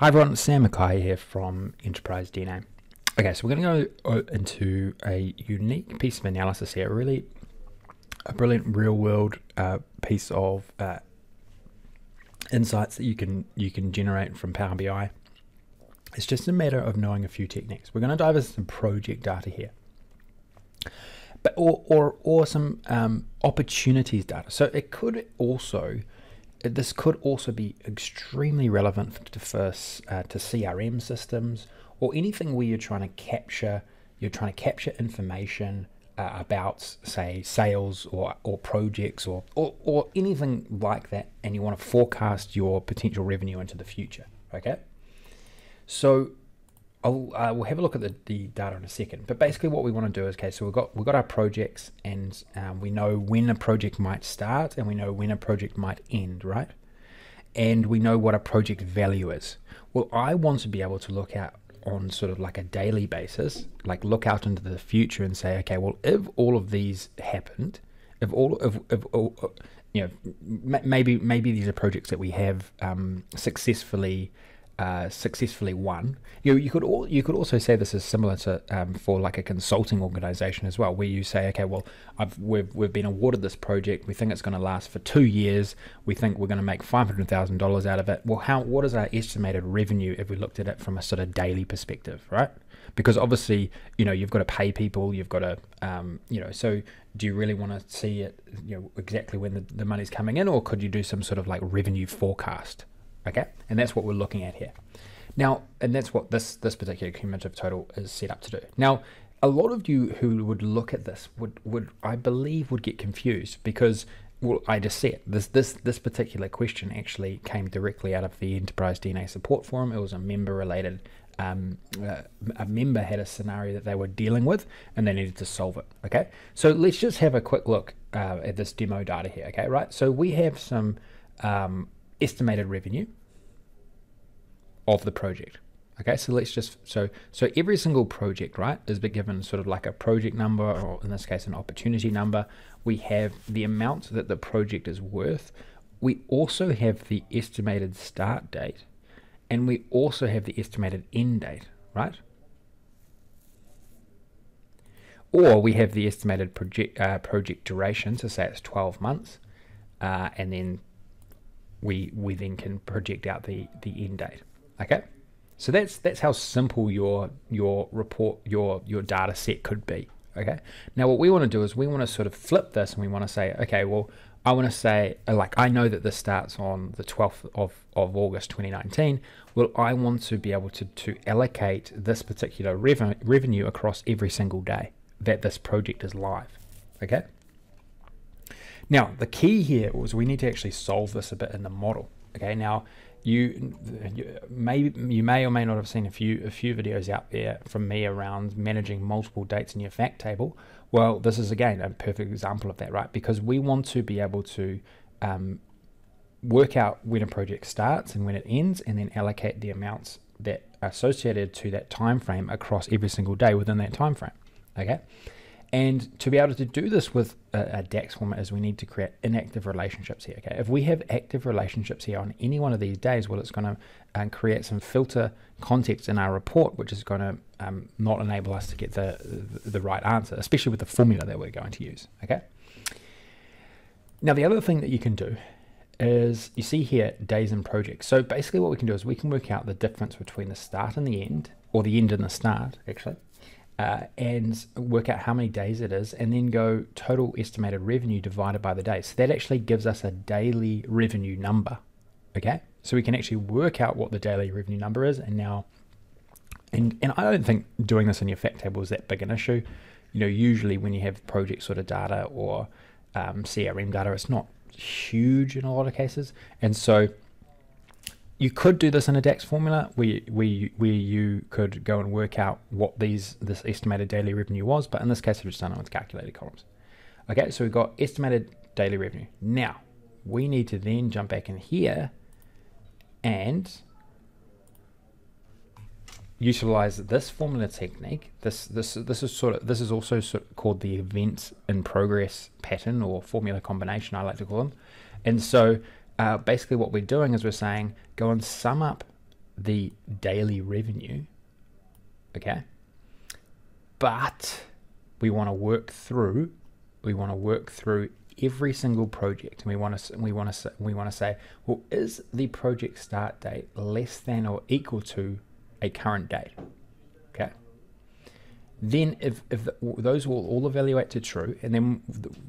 Hi everyone, Sam McKay here from Enterprise DNA. Okay, so we're going to go into a unique piece of analysis here, really a brilliant real world uh, piece of uh, insights that you can you can generate from Power BI. It's just a matter of knowing a few techniques. We're going to dive into some project data here, but or or, or some um, opportunities data. So it could also this could also be extremely relevant to first uh, to CRM systems or anything where you're trying to capture you're trying to capture information uh, about say sales or or projects or, or or anything like that and you want to forecast your potential revenue into the future okay? So I'll, uh, we'll have a look at the, the data in a second. But basically, what we want to do is okay. So we've got we've got our projects, and um, we know when a project might start, and we know when a project might end, right? And we know what a project value is. Well, I want to be able to look at on sort of like a daily basis, like look out into the future and say, okay, well, if all of these happened, if all if, if, if you know, maybe maybe these are projects that we have um, successfully uh, successfully won. You you could all, you could also say this is similar to um, for like a consulting organization as well, where you say, okay, well, I've we've we've been awarded this project. We think it's going to last for two years. We think we're going to make five hundred thousand dollars out of it. Well, how what is our estimated revenue if we looked at it from a sort of daily perspective, right? Because obviously, you know, you've got to pay people. You've got to, um, you know, so do you really want to see it, you know, exactly when the, the money's coming in, or could you do some sort of like revenue forecast? Okay, and that's what we're looking at here. Now, and that's what this this particular cumulative total is set up to do. Now, a lot of you who would look at this would would I believe would get confused because well, I just said this this this particular question actually came directly out of the Enterprise DNA Support Forum. It was a member related. Um, uh, a member had a scenario that they were dealing with and they needed to solve it. Okay, so let's just have a quick look uh, at this demo data here. Okay, right. So we have some um, estimated revenue of the project. Okay, so let's just so so every single project, right, is given sort of like a project number, or in this case, an opportunity number. We have the amount that the project is worth. We also have the estimated start date, and we also have the estimated end date, right? Or we have the estimated project uh, project duration, so say it's 12 months, uh, and then we we then can project out the the end date. Okay, so that's that's how simple your your report your your data set could be. Okay, now what we want to do is we want to sort of flip this and we want to say, okay, well, I want to say uh, like I know that this starts on the 12th of, of August 2019. Well, I want to be able to to allocate this particular revenue revenue across every single day that this project is live. Okay. Now, the key here was we need to actually solve this a bit in the model. Okay, now you, you may you may or may not have seen a few a few videos out there from me around managing multiple dates in your fact table. Well, this is again a perfect example of that, right? Because we want to be able to um, work out when a project starts and when it ends, and then allocate the amounts that are associated to that time frame across every single day within that time frame. Okay. And to be able to do this with a, a, DAX format is we need to create inactive relationships here. Okay, if we have active relationships here on any one of these days, well, it's going to uh, create some filter context in our report, which is going to um, not enable us to get the, the, the right answer, especially with the formula that we're going to use. Okay. Now the other thing that you can do is you see here days and projects. So basically, what we can do is we can work out the difference between the start and the end, or the end and the start, actually uh, and work out how many days it is, and then go total estimated revenue divided by the days. So that actually gives us a daily revenue number. Okay, so we can actually work out what the daily revenue number is, and now, and and I don't think doing this in your fact table is that big an issue. You know, usually when you have project sort of data or um, CRM data, it's not huge in a lot of cases, and so you could do this in a DAX formula where you, where where you could go and work out what these this estimated daily revenue was, but in this case, I've just done it with calculated columns. Okay, so we've got estimated daily revenue. Now we need to then jump back in here and utilize this formula technique. This this this is sort of this is also sort of called the events in progress pattern or formula combination. I like to call them, and so uh, basically what we're doing is we're saying go and sum up the daily revenue, okay? But we want to work through, we want to work through every single project, and we want to we want to we want to say, well, is the project start date less than or equal to a current date? Okay. Then, if, if the, those will all evaluate to true, and then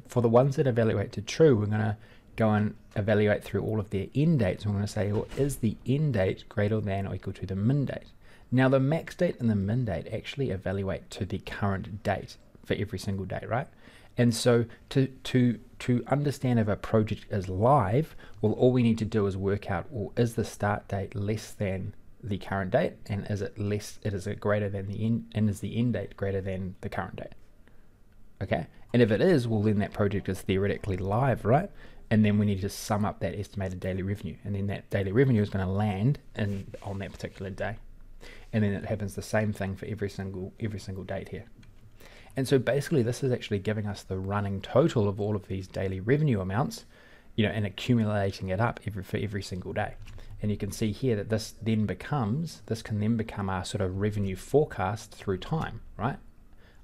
for the ones that evaluate to true, we're going to go and evaluate through all of their end dates. We're going to say, well, is the end date greater than or equal to the min date? Now, the max date and the min date actually evaluate to the current date for every single day, right? And so to to to understand if a project is live, well, all we need to do is work out, well, is the start date less than the current date, and is it less? It is it greater than the end, and is the end date greater than the current date? Okay, and if it is, well, then that project is theoretically live, right? And then we need to sum up that estimated daily revenue, and then that daily revenue is going to land in on that particular day, and then it happens the same thing for every single every single date here. And so basically, this is actually giving us the running total of all of these daily revenue amounts, you know, and accumulating it up every for every single day. And you can see here that this then becomes, this can then become our sort of revenue forecast through time, right?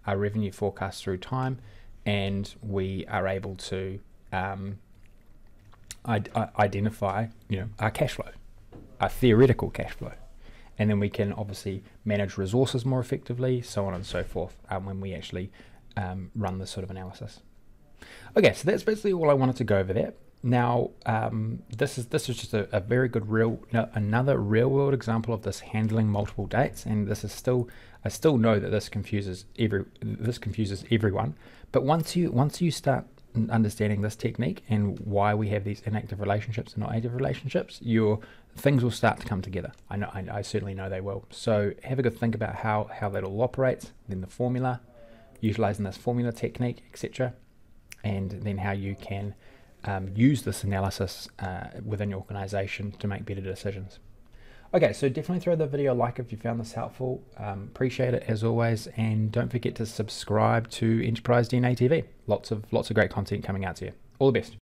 Our revenue forecast through time, and we are able to um, identify, you know, our cash flow, our theoretical cash flow. And then we can obviously manage resources more effectively, so on and so forth, um, when we actually um, run this sort of analysis. Okay, so that's basically all I wanted to go over there. Now, um, this is this is just a, a very good real no, another real world example of this handling multiple dates, and this is still I still know that this confuses every this confuses everyone. But once you once you start understanding this technique and why we have these inactive relationships and not active relationships, your things will start to come together. I know I, I certainly know they will. So have a good think about how how that all operates, then the formula, utilizing this formula technique, etc., and then how you can um, use this analysis uh, within your organization to make better decisions. Okay, so definitely throw the video a like if you found this helpful. Um, appreciate it as always, and don't forget to subscribe to Enterprise DNA TV. Lots of lots of great content coming out to you. All the best.